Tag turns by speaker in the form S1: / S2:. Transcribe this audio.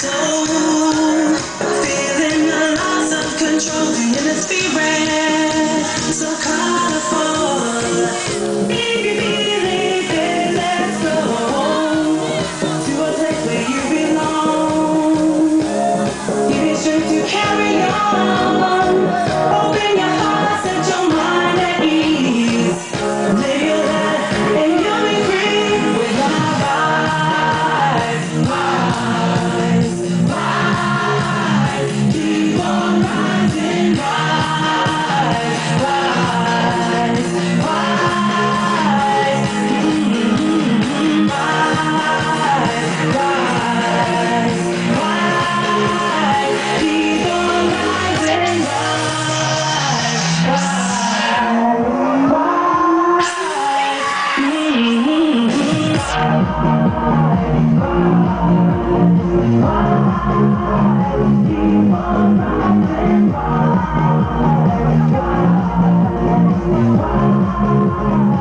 S1: soul, feeling the loss of control in the spirit,